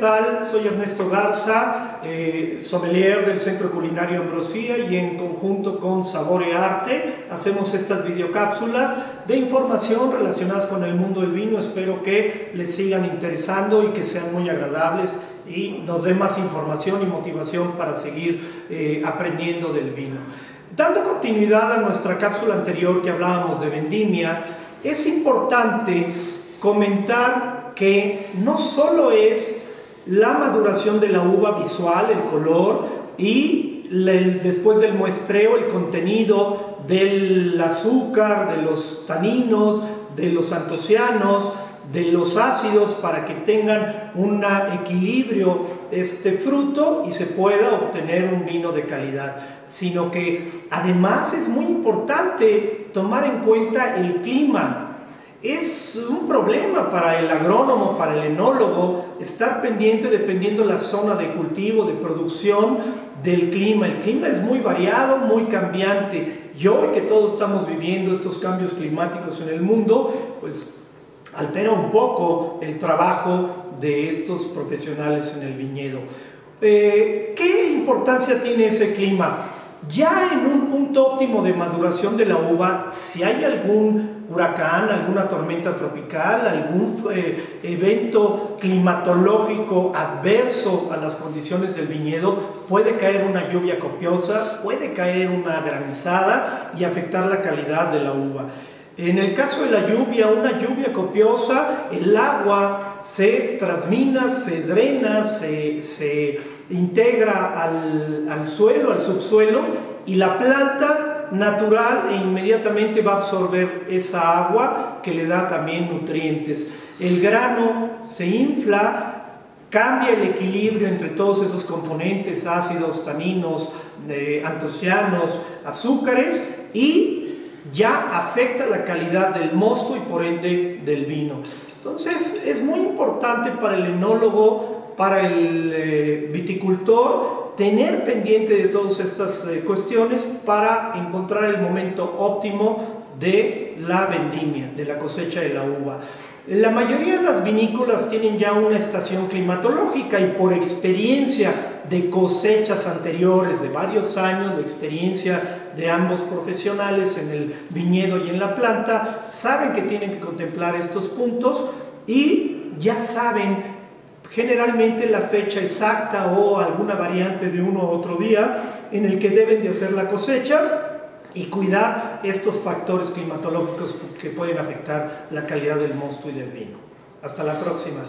Soy Ernesto Garza, eh, sommelier del Centro Culinario Ambrosía y en conjunto con Sabore Arte hacemos estas videocápsulas de información relacionadas con el mundo del vino. Espero que les sigan interesando y que sean muy agradables y nos den más información y motivación para seguir eh, aprendiendo del vino. Dando continuidad a nuestra cápsula anterior que hablábamos de vendimia, es importante comentar que no solo es la maduración de la uva visual, el color y después del muestreo el contenido del azúcar, de los taninos, de los antocianos, de los ácidos para que tengan un equilibrio este fruto y se pueda obtener un vino de calidad, sino que además es muy importante tomar en cuenta el clima, es un problema para el agrónomo, para el enólogo, estar pendiente dependiendo la zona de cultivo, de producción, del clima. El clima es muy variado, muy cambiante. Y hoy que todos estamos viviendo estos cambios climáticos en el mundo, pues altera un poco el trabajo de estos profesionales en el viñedo. Eh, ¿Qué importancia tiene ese clima? Ya en un punto óptimo de maduración de la uva, si hay algún huracán, alguna tormenta tropical, algún eh, evento climatológico adverso a las condiciones del viñedo, puede caer una lluvia copiosa, puede caer una granizada y afectar la calidad de la uva. En el caso de la lluvia, una lluvia copiosa, el agua se transmina, se drena, se, integra al, al suelo, al subsuelo, y la planta natural e inmediatamente va a absorber esa agua que le da también nutrientes. El grano se infla, cambia el equilibrio entre todos esos componentes, ácidos, taninos, antocianos, azúcares y ya afecta la calidad del mosto y por ende del vino. Entonces es muy importante para el enólogo, para el eh, viticultor, tener pendiente de todas estas eh, cuestiones para encontrar el momento óptimo de la vendimia, de la cosecha de la uva. La mayoría de las vinícolas tienen ya una estación climatológica y por experiencia de cosechas anteriores, de varios años de experiencia de ambos profesionales en el viñedo y en la planta, saben que tienen que contemplar estos puntos y ya saben generalmente la fecha exacta o alguna variante de uno u otro día en el que deben de hacer la cosecha y cuidar estos factores climatológicos que pueden afectar la calidad del mosto y del vino. Hasta la próxima.